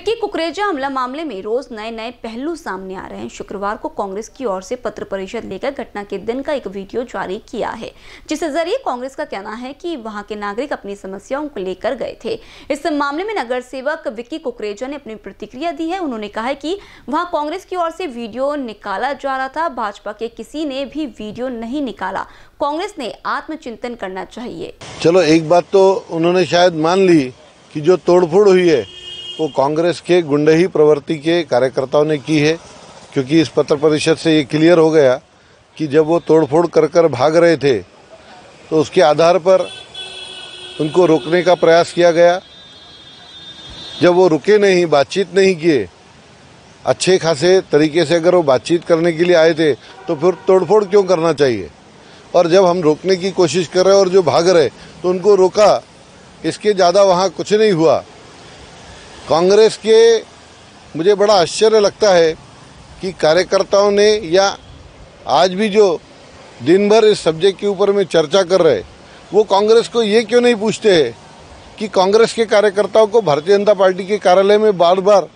विक्की कुकरेजा हमला मामले में रोज नए नए पहलू सामने आ रहे हैं। शुक्रवार को कांग्रेस की ओर से पत्र परिषद लेकर घटना के दिन का एक वीडियो जारी किया है जिस ज़रिए कांग्रेस का कहना है कि वहाँ के नागरिक अपनी समस्याओं को लेकर गए थे। इस मामले में नगर सेवक विक्की कुकरेजा ने अपनी प्रतिक्रिया दी है। उन्होंने कहा है कि वहाँ कांग्रेस की ओर से वीडियो निकाला जा रहा था। भाजपा के किसी ने भी वीडियो नहीं निकाला। कांग्रेस ने आत्मचिंतन करना चाहिए। चलो, एक बात तो उन्होंने शायद मान ली कि जो तोड़फोड़ हुई है वो कांग्रेस के गुंडही प्रवृत्ति के कार्यकर्ताओं ने की है, क्योंकि इस पत्र परिषद से ये क्लियर हो गया कि जब वो तोड़फोड़ कर कर भाग रहे थे तो उसके आधार पर उनको रोकने का प्रयास किया गया। जब वो रुके नहीं, बातचीत नहीं किए, अच्छे खासे तरीके से अगर वो बातचीत करने के लिए आए थे तो फिर तोड़फोड़ क्यों करना चाहिए? और जब हम रोकने की कोशिश कर रहे और जो भाग रहे तो उनको रोका, इसके ज़्यादा वहाँ कुछ नहीं हुआ। कांग्रेस के मुझे बड़ा आश्चर्य लगता है कि कार्यकर्ताओं ने या आज भी जो दिन भर इस सब्जेक्ट के ऊपर में चर्चा कर रहे वो कांग्रेस को ये क्यों नहीं पूछते हैं कि कांग्रेस के कार्यकर्ताओं को भारतीय जनता पार्टी के कार्यालय में बार बार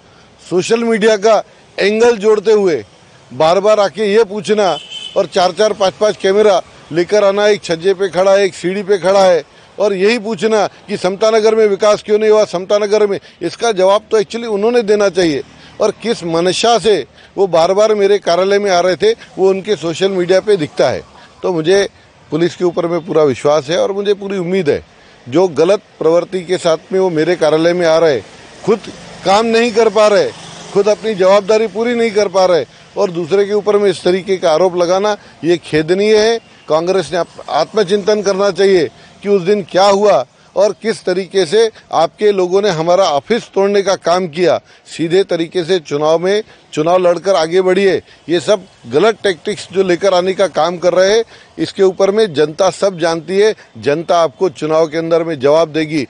सोशल मीडिया का एंगल जोड़ते हुए बार बार आके ये पूछना और चार चार पाँच पाँच कैमरा लेकर आना, एक छज्जे पे खड़ा है, एक सीढ़ी पे खड़ा है और यही पूछना कि समता नगर में विकास क्यों नहीं हुआ? समता नगर में इसका जवाब तो एक्चुअली उन्होंने देना चाहिए। और किस मनशा से वो बार बार मेरे कार्यालय में आ रहे थे, वो उनके सोशल मीडिया पे दिखता है। तो मुझे पुलिस के ऊपर में पूरा विश्वास है और मुझे पूरी उम्मीद है, जो गलत प्रवृत्ति के साथ में वो मेरे कार्यालय में आ रहे, खुद काम नहीं कर पा रहे, खुद अपनी जवाबदारी पूरी नहीं कर पा रहे, और दूसरे के ऊपर में इस तरीके का आरोप लगाना, ये खेदनीय है। कांग्रेस ने आत्मचिंतन करना चाहिए। कि उस दिन क्या हुआ और किस तरीके से आपके लोगों ने हमारा ऑफ़िस तोड़ने का काम किया। सीधे तरीके से चुनाव में चुनाव लड़कर आगे बढ़िए। ये सब गलत टैक्टिक्स जो लेकर आने का काम कर रहे हैं, इसके ऊपर में जनता सब जानती है। जनता आपको चुनाव के अंदर में जवाब देगी।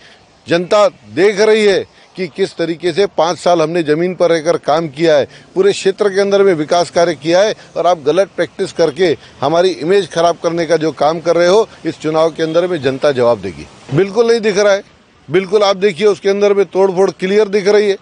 जनता देख रही है कि किस तरीके से पाँच साल हमने ज़मीन पर रहकर काम किया है, पूरे क्षेत्र के अंदर में विकास कार्य किया है और आप गलत प्रैक्टिस करके हमारी इमेज खराब करने का जो काम कर रहे हो, इस चुनाव के अंदर में जनता जवाब देगी। बिल्कुल नहीं दिख रहा है। बिल्कुल आप देखिए, उसके अंदर में तोड़फोड़ क्लियर दिख रही है।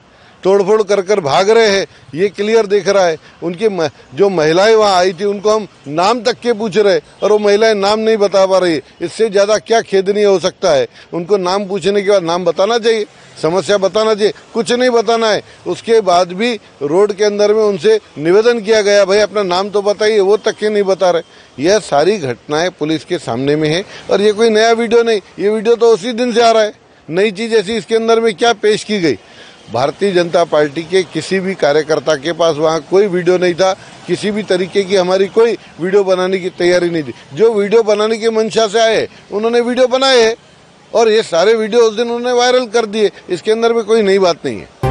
तोड़फोड़ कर कर भाग रहे हैं, ये क्लियर दिख रहा है। उनकी जो महिलाएँ वहाँ आई थी, उनको हम नाम तक के पूछ रहे और वो महिलाएँ नाम नहीं बता पा रही। इससे ज़्यादा क्या खेदनीय हो सकता है? उनको नाम पूछने के बाद नाम बताना चाहिए, समस्या बताना चाहिए, कुछ नहीं बताना है। उसके बाद भी रोड के अंदर में उनसे निवेदन किया गया, भाई अपना नाम तो बताइए, वो तक के नहीं बता रहे। यह सारी घटनाएँ पुलिस के सामने में है, और ये कोई नया वीडियो नहीं, ये वीडियो तो उसी दिन से आ रहा है। नई चीज़ ऐसी इसके अंदर में क्या पेश की गई? भारतीय जनता पार्टी के किसी भी कार्यकर्ता के पास वहाँ कोई वीडियो नहीं था, किसी भी तरीके की हमारी कोई वीडियो बनाने की तैयारी नहीं थी। जो वीडियो बनाने की मंशा से आए, उन्होंने वीडियो बनाए और ये सारे वीडियो उस दिन उन्होंने वायरल कर दिए। इसके अंदर में कोई नई बात नहीं है।